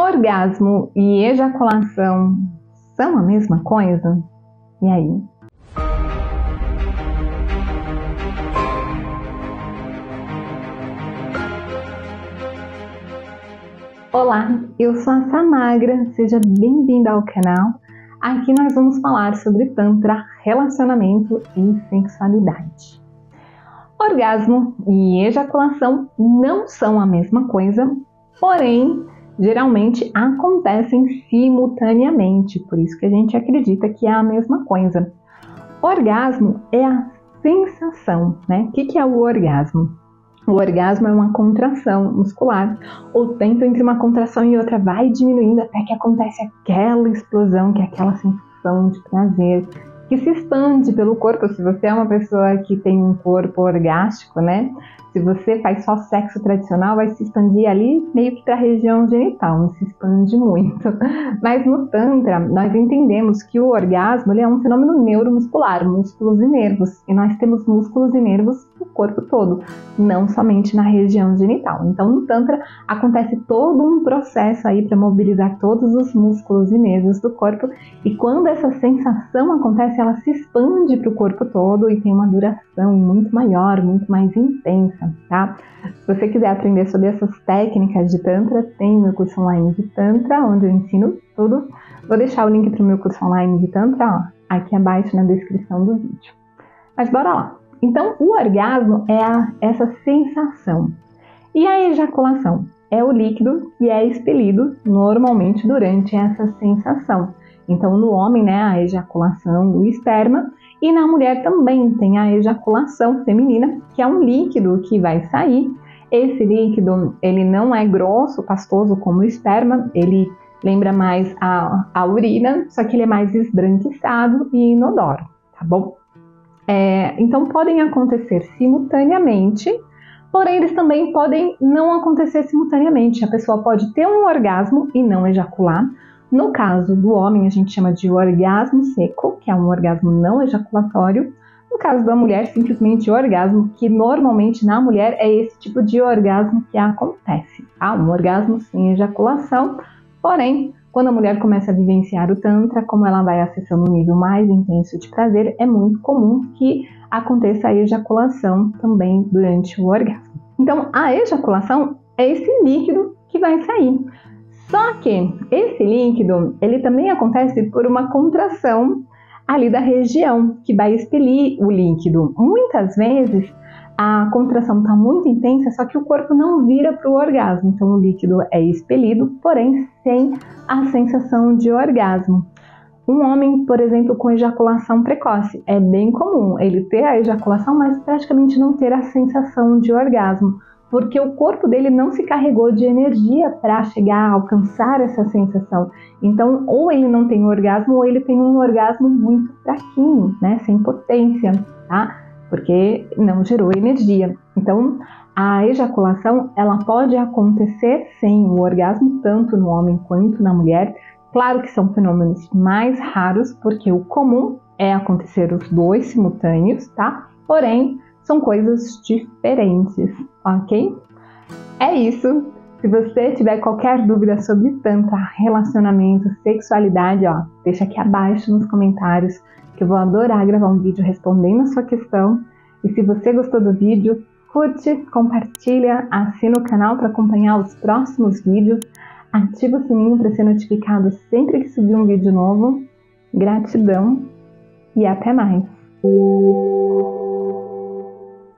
Orgasmo e ejaculação são a mesma coisa? E aí? Olá, eu sou a Samagra, seja bem-vinda ao canal. Aqui nós vamos falar sobre Tantra, relacionamento e sexualidade. Orgasmo e ejaculação não são a mesma coisa, porém geralmente acontecem simultaneamente, por isso que a gente acredita que é a mesma coisa. Orgasmo é a sensação, né? O que é o orgasmo? O orgasmo é uma contração muscular. O tempo entre uma contração e outra vai diminuindo até que acontece aquela explosão, que é aquela sensação de prazer, que se expande pelo corpo. Se você é uma pessoa que tem um corpo orgástico, né? Se você faz só sexo tradicional, vai se expandir ali meio que para a região genital, não se expande muito. Mas no Tantra, nós entendemos que o orgasmo é um fenômeno neuromuscular, músculos e nervos. E nós temos músculos e nervos no corpo todo, não somente na região genital. Então no Tantra acontece todo um processo aí para mobilizar todos os músculos e nervos do corpo. E quando essa sensação acontece, ela se expande para o corpo todo e tem uma duração muito maior, muito mais intensa tá? Se você quiser aprender sobre essas técnicas de Tantra, tem meu curso online de Tantra, onde eu ensino tudo. Vou deixar o link para o meu curso online de Tantra ó, aqui abaixo na descrição do vídeo. Mas bora lá. Então, o orgasmo é a, essa sensação. E a ejaculação é o líquido que é expelido normalmente durante essa sensação. Então, no homem, né, a ejaculação, o esperma, e na mulher também tem a ejaculação feminina, que é um líquido que vai sair. Esse líquido, ele não é grosso, pastoso como o esperma, ele lembra mais a, a urina, só que ele é mais esbranquiçado e inodoro, tá bom? É, então podem acontecer simultaneamente, porém eles também podem não acontecer simultaneamente. A pessoa pode ter um orgasmo e não ejacular, no caso do homem, a gente chama de orgasmo seco, que é um orgasmo não ejaculatório. No caso da mulher, simplesmente orgasmo, que normalmente na mulher é esse tipo de orgasmo que acontece, tá? Um orgasmo sem ejaculação, porém, quando a mulher começa a vivenciar o Tantra, como ela vai acessando um nível mais intenso de prazer, é muito comum que aconteça a ejaculação também durante o orgasmo. Então, a ejaculação é esse líquido que vai que esse líquido, ele também acontece por uma contração ali da região que vai expelir o líquido. Muitas vezes a contração está muito intensa, só que o corpo não vira para o orgasmo, então o líquido é expelido, porém sem a sensação de orgasmo. Um homem, por exemplo, com ejaculação precoce, é bem comum ele ter a ejaculação, mas praticamente não ter a sensação de orgasmo porque o corpo dele não se carregou de energia para chegar a alcançar essa sensação. Então, ou ele não tem orgasmo, ou ele tem um orgasmo muito fraquinho, né, sem potência, tá? Porque não gerou energia. Então, a ejaculação, ela pode acontecer sem o orgasmo, tanto no homem quanto na mulher. Claro que são fenômenos mais raros, porque o comum é acontecer os dois simultâneos, tá? Porém, são coisas diferentes, ok? É isso. Se você tiver qualquer dúvida sobre tantra, relacionamento, sexualidade, ó, deixa aqui abaixo nos comentários que eu vou adorar gravar um vídeo respondendo a sua questão. E se você gostou do vídeo, curte, compartilha, assina o canal para acompanhar os próximos vídeos, ativa o sininho para ser notificado sempre que subir um vídeo novo. Gratidão e até mais!